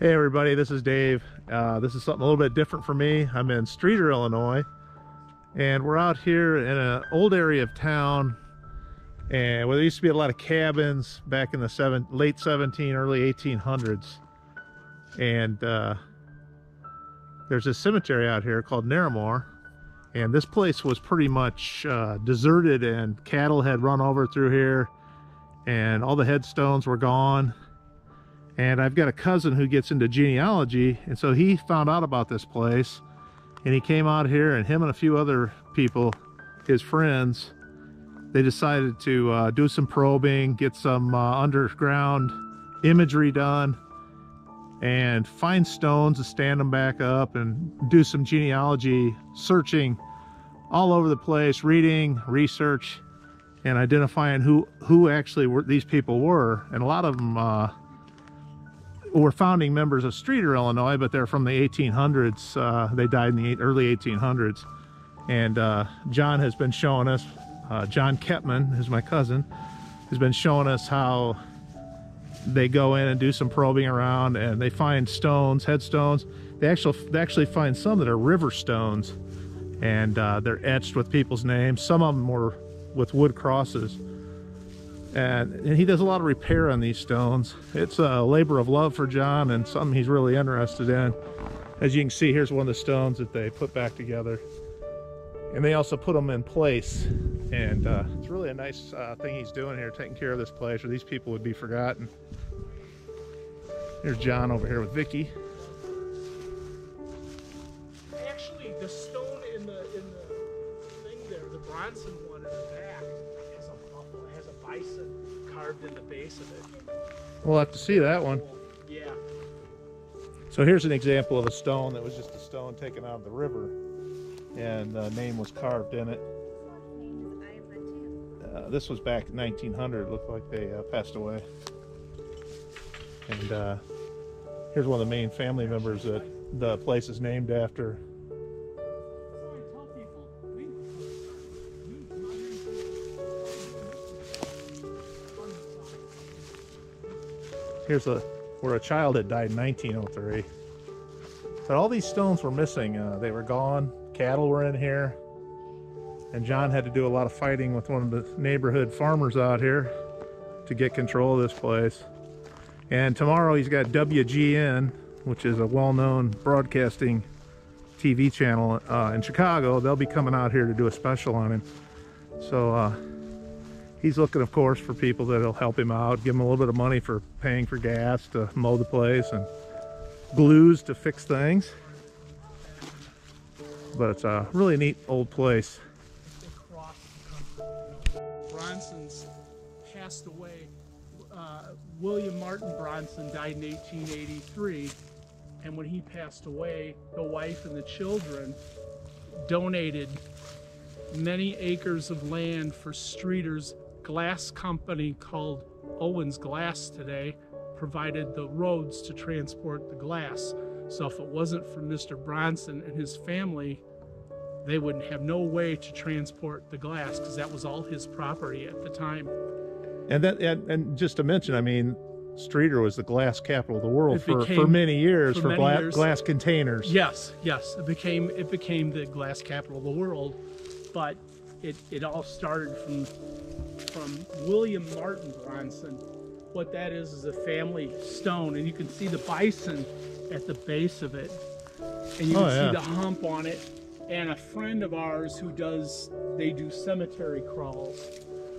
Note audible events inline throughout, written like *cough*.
Hey everybody, this is Dave. Uh, this is something a little bit different for me. I'm in Streator, Illinois, and we're out here in an old area of town, and where there used to be a lot of cabins back in the seven, late 17, early 1800s, and uh, there's a cemetery out here called Naramor, and this place was pretty much uh, deserted, and cattle had run over through here, and all the headstones were gone and I've got a cousin who gets into genealogy and so he found out about this place and he came out here and him and a few other people his friends they decided to uh, do some probing get some uh, underground imagery done and find stones to stand them back up and do some genealogy searching all over the place reading research and identifying who who actually were these people were. And a lot of them uh, were founding members of Streator, Illinois, but they're from the 1800s. Uh, they died in the early 1800s. And uh, John has been showing us, uh, John Kettman, who's my cousin, has been showing us how they go in and do some probing around and they find stones, headstones. They actually, they actually find some that are river stones and uh, they're etched with people's names. Some of them were with wood crosses and, and, he does a lot of repair on these stones. It's a labor of love for John and something he's really interested in. As you can see, here's one of the stones that they put back together. And they also put them in place. And uh, it's really a nice uh, thing he's doing here, taking care of this place, or these people would be forgotten. Here's John over here with Vicky. Base of it. We'll have to see that one. Yeah. So here's an example of a stone that was just a stone taken out of the river, and the name was carved in it. Uh, this was back in 1900. It Looked like they uh, passed away. And uh, here's one of the main family members that the place is named after. Here's a where a child had died in 1903. But all these stones were missing. Uh, they were gone. Cattle were in here. And John had to do a lot of fighting with one of the neighborhood farmers out here to get control of this place. And tomorrow he's got WGN, which is a well-known broadcasting TV channel uh, in Chicago. They'll be coming out here to do a special on him. So uh, he's looking, of course, for people that'll help him out, give him a little bit of money for paying for gas to mow the place and glues to fix things. But it's a really neat old place. Bronson's passed away. Uh, William Martin Bronson died in 1883, and when he passed away, the wife and the children donated many acres of land for Streator's glass company called Owens Glass today provided the roads to transport the glass. So if it wasn't for Mr. Bronson and his family, they wouldn't have no way to transport the glass because that was all his property at the time. And that and, and just to mention, I mean, Streator was the glass capital of the world It for, became- for many years for for, many gla- years. glass containers. Yes, yes, it became it became the glass capital of the world, but it it all started from from William Martin Bronson. What that is is a family stone, and you can see the bison at the base of it, and you Oh, can yeah. see the hump on it. And a friend of ours who does they do cemetery crawls.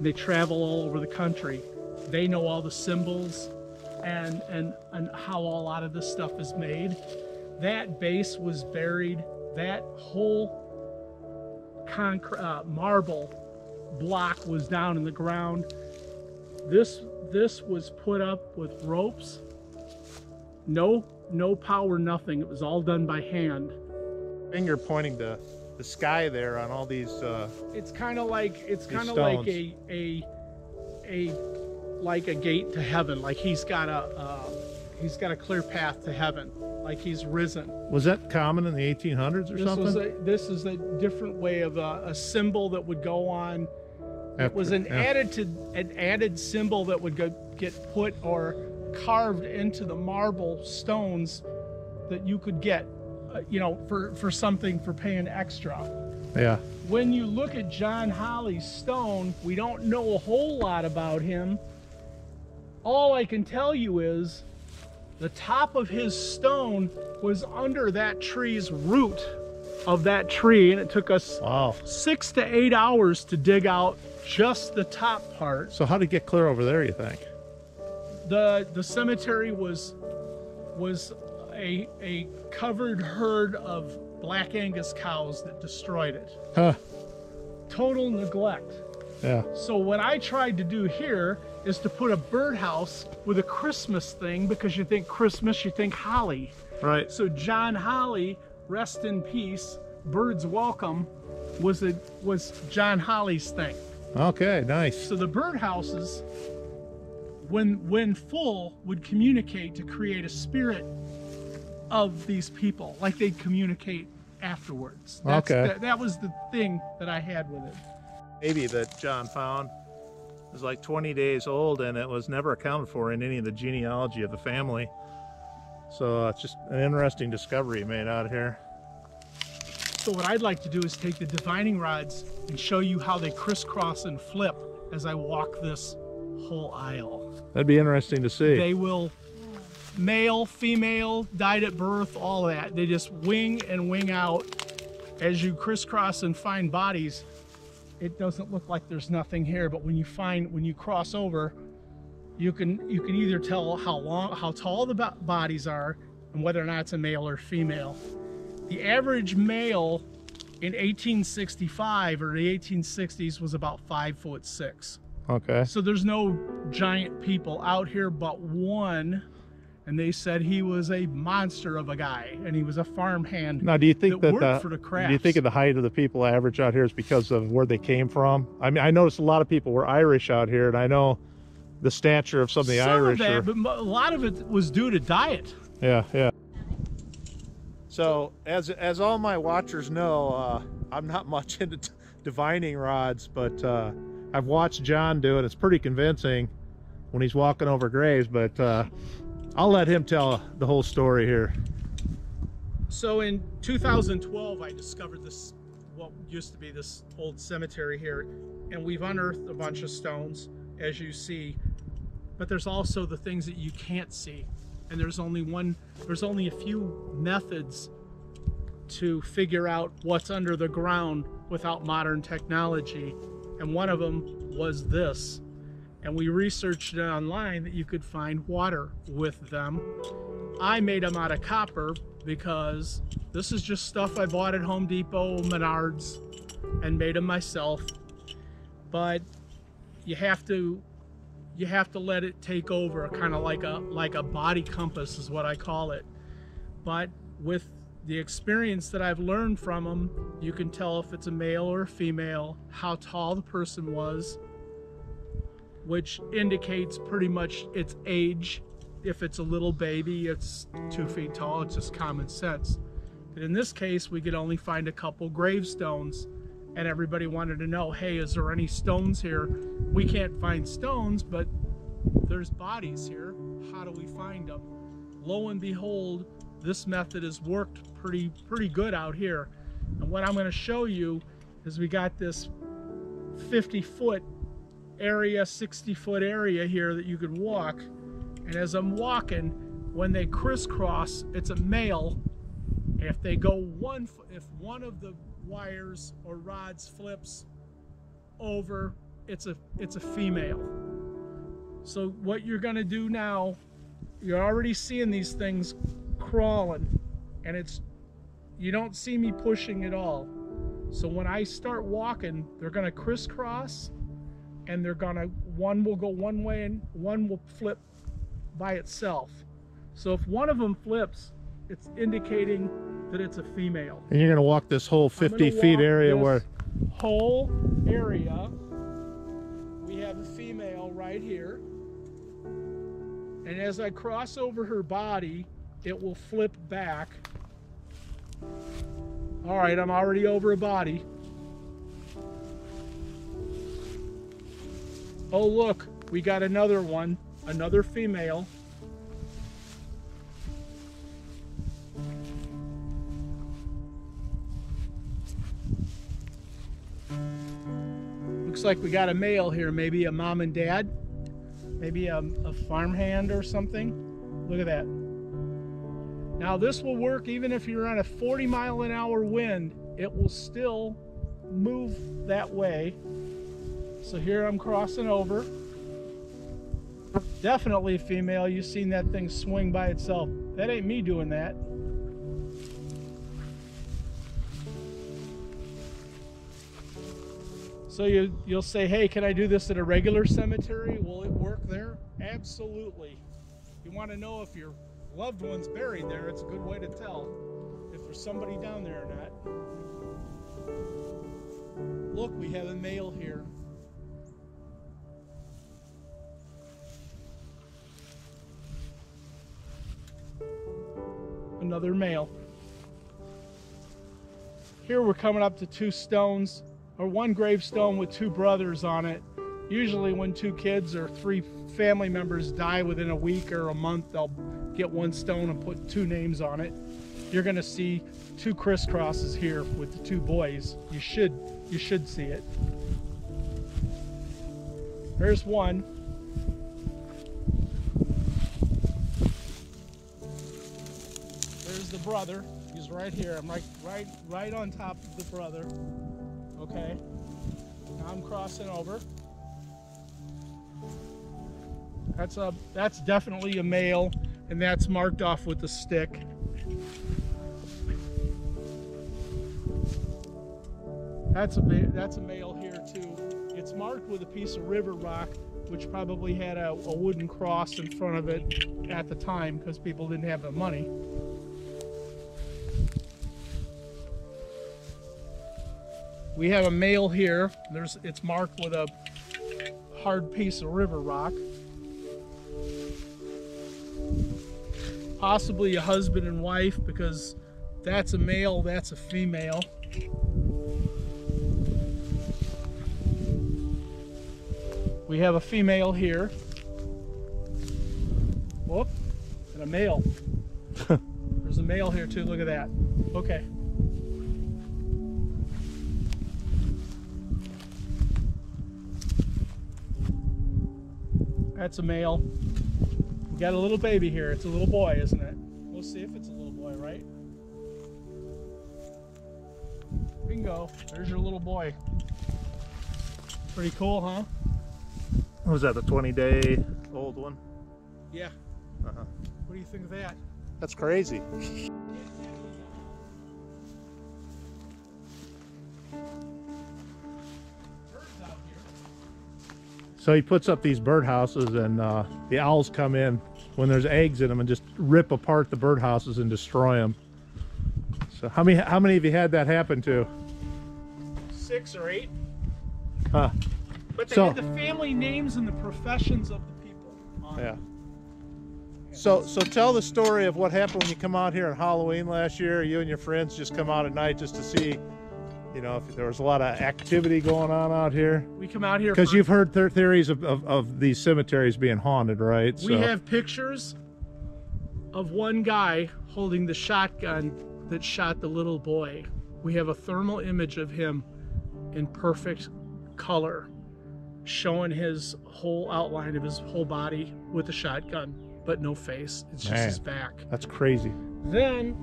They travel all over the country. They know all the symbols and and and how a lot of this stuff is made. That base was buried. That whole concrete uh, marble block was down in the ground. This this was put up with ropes. No no power, nothing. It was all done by hand. Finger pointing to the sky there on all these. Uh, It's kind of like it's kind of like a a a like a gate to heaven. Like he's got a uh, he's got a clear path to heaven. Like he's risen. was that common in the 1800s or This something? was a this is a different way of a, a symbol that would go on. It was an yeah. added to an added symbol that would go get put or carved into the marble stones that you could get, uh, you know, for, for something for paying extra. Yeah. When you look at John Holly's stone, we don't know a whole lot about him. All I can tell you is the top of his stone was under that tree's root of that tree, and it took us Wow. six to eight hours to dig out just the top part. So how did it get clear over there, you think? The the cemetery was was a a covered herd of black Angus cows that destroyed it. Huh. Total neglect. Yeah. So what I tried to do here is to put a birdhouse with a Christmas thing because you think Christmas, you think holly. Right. So John Holly, rest in peace, birds welcome, was a was John Holly's thing. Okay, nice. So the birdhouses, when when full, would communicate to create a spirit of these people, like they'd communicate afterwards. That's, Okay. That, that was the thing that I had with it. Baby that John found was like 20 days old and it was never accounted for in any of the genealogy of the family. So uh, it's just an interesting discovery made out here. So what I'd like to do is take the divining rods and show you how they crisscross and flip as I walk this whole aisle. That'd be interesting to see. They will male, female, died at birth, all that. They just wing and wing out as you crisscross and find bodies. It doesn't look like there's nothing here, but when you find when you cross over, you can you can either tell how long how tall the bodies are and whether or not it's a male or female. The average male in 1865 or the 1860s was about five foot six. okay. So there's no giant people out here but one. And they said he was a monster of a guy and he was a farmhand. Now, do you think that that, the, for the do you think of the height of the people average out here is because of where they came from? I mean, I noticed a lot of people were Irish out here, and I know the stature of some of the Some Irish. of that, are, but a lot of it was due to diet. Yeah, yeah. So, as as all my watchers know, uh, I'm not much *laughs* into t- divining rods, but uh, I've watched John do it. It's pretty convincing when he's walking over graves. But uh, I'll let him tell the whole story here. So in 2012, I discovered this, what used to be this old cemetery here, and we've unearthed a bunch of stones, as you see. But there's also the things that you can't see, and there's only one. There's only a few methods to figure out what's under the ground without modern technology, and one of them was this. And we researched it online that you could find water with them. I made them out of copper because this is just stuff I bought at Home Depot, Menards, and made them myself. But you have to you have to let it take over, kind of like a like a body compass is what I call it. But with the experience that I've learned from them, you can tell if it's a male or a female, how tall the person was, which indicates pretty much its age. If it's a little baby, it's two feet tall. It's just common sense. But in this case, we could only find a couple gravestones, and everybody wanted to know, hey, is there any stones here? We can't find stones, but there's bodies here. How do we find them? Lo and behold, this method has worked pretty pretty good out here. And what I'm going to show you is we got this 50 foot area, 60 foot area here that you could walk. And as I'm walking, when they crisscross, it's a male. If they go one, if one of the wires or rods flips over, it's a it's a female. So what you're gonna do now, you're already seeing these things crawling, and it's you don't see me pushing at all. So when I start walking, they're gonna crisscross, and they're gonna one will go one way and one will flip by itself. So if one of them flips, it's indicating that it's a female. And you're gonna walk this whole 50 feet area where. whole area. We have a female right here. And as I cross over her body, it will flip back. All right, I'm already over a body. Oh, look, we got another one, another female. Looks like we got a male here, maybe a mom and dad, maybe a, a farmhand or something. Look at that. Now this will work even if you're on a 40 mile an hour wind, it will still move that way so here I'm crossing over. Definitely female, you've seen that thing swing by itself. That ain't me doing that. So you, you'll say, hey, can I do this at a regular cemetery? Will it work there? Absolutely. You want to know if your loved one's buried there, it's a good way to tell if there's somebody down there or not. Look, we have a male here. Another male. Here we're coming up to two stones or one gravestone with two brothers on it. Usually when two kids or three family members die within a week or a month, they'll get one stone and put two names on it. You're gonna see two crisscrosses here with the two boys. You should, you should see it. There's one. The brother. He's right here. I'm right, right, right on top of the brother. Okay. Now I'm crossing over. That's a that's definitely a male, and that's marked off with a stick. That's a that's a male here too. It's marked with a piece of river rock, which probably had a, a wooden cross in front of it at the time because people didn't have the money. We have a male here. There's it's marked with a hard piece of river rock. Possibly a husband and wife because that's a male, that's a female. We have a female here. Whoop, and a male. *laughs* There's a male here too, look at that. Okay. That's a male. We got a little baby here. It's a little boy, isn't it? We'll see if it's a little boy, right? Bingo. There's your little boy. Pretty cool, huh? What was that, the 20 day old one? Yeah. Uh -huh. What do you think of that? That's crazy. So he puts up these birdhouses and uh, the owls come in when there's eggs in them and just rip apart the birdhouses and destroy them. So how many how many have you had that happen to? Six or eight. Huh. But they So- had the family names and the professions of the people. on Yeah. So so tell the story of what happened when you come out here on Halloween last year. You and your friends just come out at night just to see, you know, if there was a lot of activity going on out here. We come out here Because you've heard their theories of, of, of these cemeteries being haunted, right? We So- have pictures of one guy holding the shotgun that shot the little boy. We have a thermal image of him in perfect color, showing his whole outline of his whole body with a shotgun, but no face. It's just Man. his back. That's crazy. Then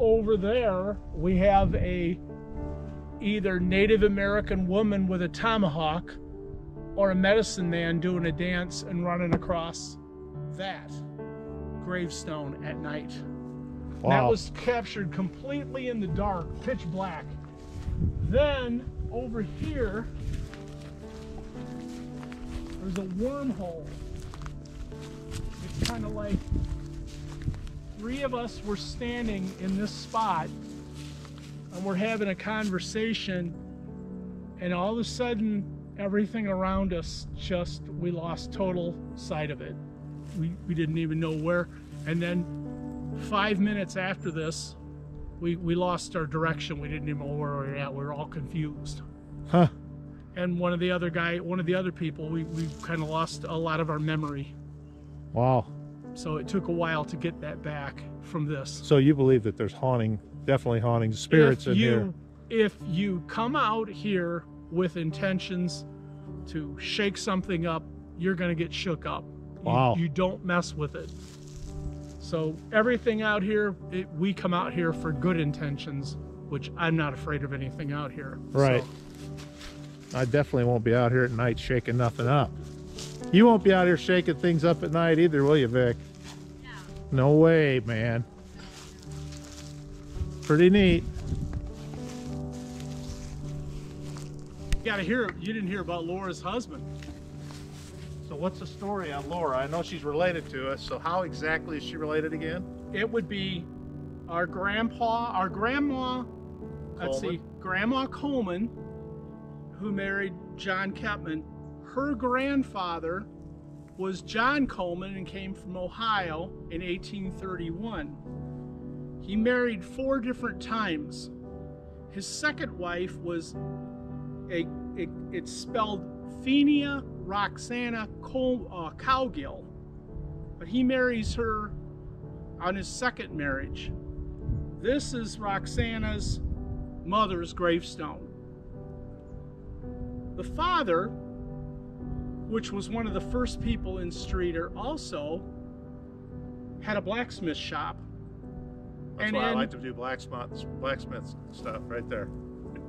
over there, we have a either Native American woman with a tomahawk or a medicine man doing a dance and running across that gravestone at night. And That was captured completely in the dark, pitch black. Then over here, there's a wormhole. It's kind of like three of us were standing in this spot and we're having a conversation and all of a sudden everything around us just we lost total sight of it. We, we didn't even know where and then five minutes after this we, we lost our direction. We didn't even know where we were at. We were all confused. Huh. and one of the other guy one of the other people we, we kind of lost a lot of our memory. Wow. so it took a while to get that back from this. So you believe that there's haunting, definitely haunting spirits if in you, here. If you come out here with intentions to shake something up, you're going to get shook up. You- Wow. You, don't mess with it. So everything out here, it, we come out here for good intentions, which I'm not afraid of anything out here. Right. So, I definitely won't be out here at night shaking nothing up. You won't be out here shaking things up at night either, will you, Vic? No way, man. Pretty neat. you got to hear. You didn't hear about Laura's husband. So what's the story on Laura? I know she's related to us, so how exactly is she related again? It would be our grandpa, our grandma. Let's see, Grandma Coleman, who married John Kettman. Her grandfather was John Coleman and came from Ohio in 1831. He married four different times. His second wife was a it, it's spelled Phenia Roxana Col, uh, Cowgill, but he marries her on his second marriage. This is Roxana's mother's gravestone. The father, which was one of the first people in Streator, also had a blacksmith shop. That's And why I like to do blacksmith blacksmith stuff right there.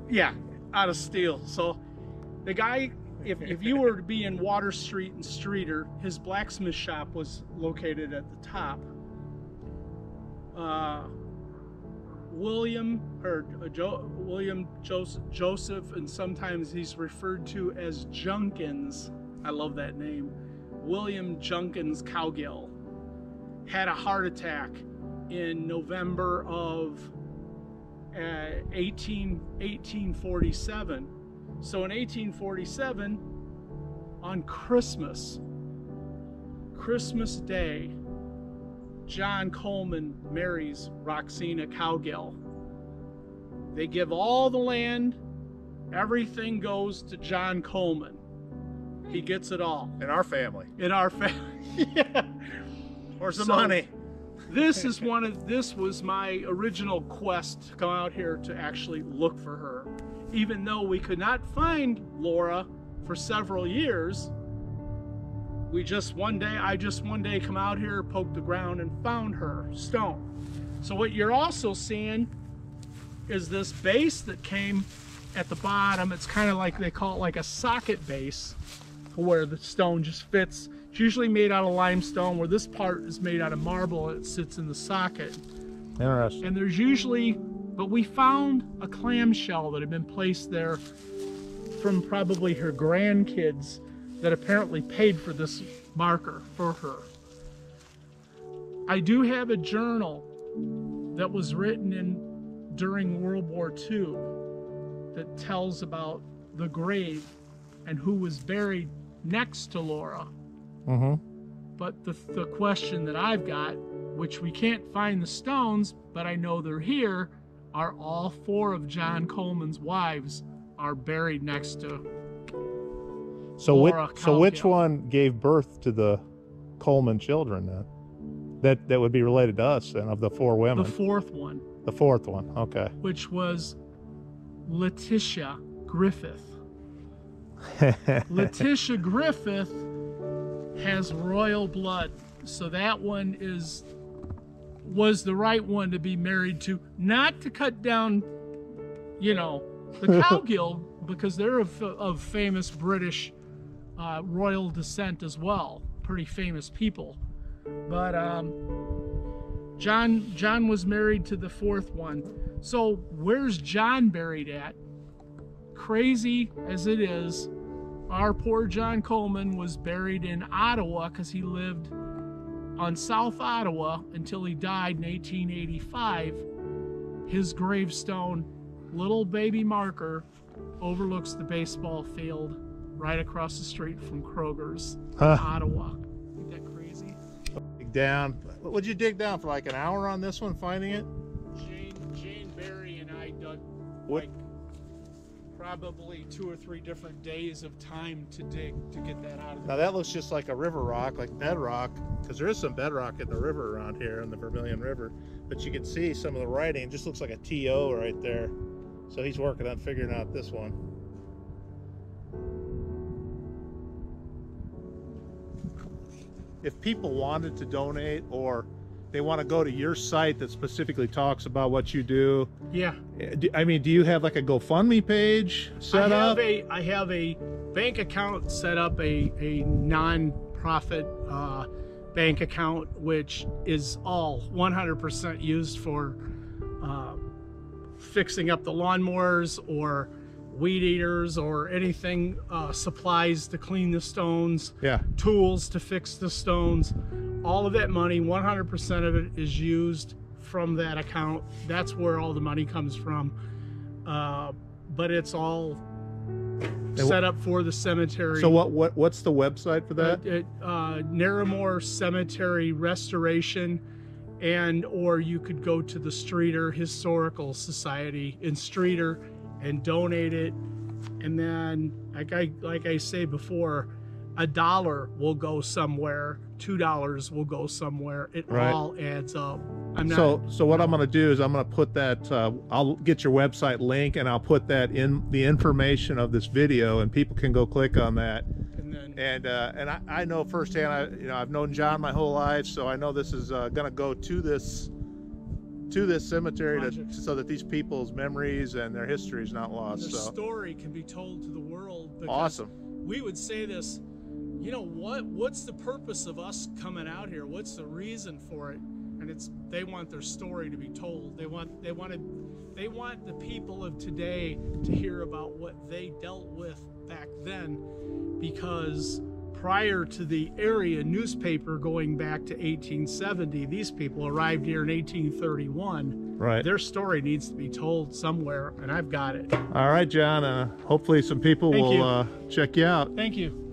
Yeah, out of steel. So the guy, if, if you were to be in Water Street and Streator, his blacksmith shop was located at the top. Uh, William or uh, jo- William Joseph, Joseph, and sometimes he's referred to as Junkins. I love that name. William Junkins Cowgill had a heart attack in November of uh, 18, 1847. So in 1847, on Christmas, Christmas Day, John Coleman marries Roxana Cowgill. They give all the land, everything goes to John Coleman. He gets it all In our family. in our family. *laughs* yeah. Where's the So- money? This is one of this was my original quest to come out here to actually look for her. Even though we could not find Laura for several years, we just one day I just one day come out here, poked the ground and found her stone. So what you're also seeing is this base that came at the bottom. It's kind of like they call it like a socket base where the stone just fits. It's usually made out of limestone, where this part is made out of marble and it sits in the socket. Interesting. And there's usually, but we found a clamshell that had been placed there from probably her grandkids that apparently paid for this marker for her. I do have a journal that was written in during World War II that tells about the grave and who was buried next to Laura. Mm-hmm. But the, the question that I've got, which we can't find the stones, but I know they're here, are all four of John Coleman's wives are buried next to. So which Laura so which one gave birth to the Coleman children then? That that would be related to us and of the four women. The fourth one, the fourth one. Okay. which was Letitia Griffith. *laughs* Letitia Griffith has royal blood, so that one is was the right one to be married to, not to cut down, you know, the *laughs* Cowgill because they're of, of famous British uh, royal descent as well, pretty famous people. But um, John John was married to the fourth one. So where's John buried at? Crazy as it is, our poor John Coleman was buried in Ottawa because he lived on South Ottawa until he died in 1885. His gravestone, little baby marker, overlooks the baseball field right across the street from Kroger's, Huh. Ottawa. Isn't that crazy? Dig down. Would you dig down for like an hour on this one finding it? Jane, Jane Barry and I dug What- like probably two or three different days of time to dig to get that out of there. Now that looks just like a river rock, like bedrock, because there is some bedrock in the river around here in the Vermilion River. But you can see some of the writing just looks like a TO right there. So he's working on figuring out this one. If people wanted to donate or they want to go to your site that specifically talks about what you do, Yeah. eh, I mean, do you have like a GoFundMe page set up? I have up? a I have a bank account set up a a non-profit uh, bank account which is all 100% used for uh, fixing up the lawnmowers or weed eaters or anything uh, supplies to clean the stones yeah. tools to fix the stones. All of that money, 100% of it is used from that account. That's where all the money comes from. Uh, but it's all set up for the cemetery. So what what what's the website for that? Uh, it, uh, Naramor Cemetery Restoration, and or you could go to the Streator Historical Society in Streator and donate it, and then like I like I say before, a dollar will go somewhere, two dollars will go somewhere. It Right. all adds up. I'm not. so so what I'm going to do is I'm going to put that uh, I'll get your website link and I'll put that in the information of this video and people can go click on that and then and uh, and I, I know firsthand I you know I've known John my whole life so I know this is uh, going to go to this to this cemetery to, so that these people's memories and their history is not lost so. story can be told to the world. Awesome. we would say this you know what what's the purpose of us coming out here? What's the reason for it? And it's they want their story to be told. They want they want to they want the people of today to hear about what they dealt with back then because prior to the area newspaper going back to 1870 these people arrived here in 1831 right. Their story needs to be told somewhere and i've got it. All right John uh, hopefully some people Thank will uh, check you out. Thank you